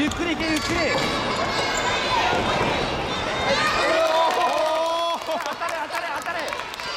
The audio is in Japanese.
ゆっくり行けゆっくり。当たれ当たれ当たれ。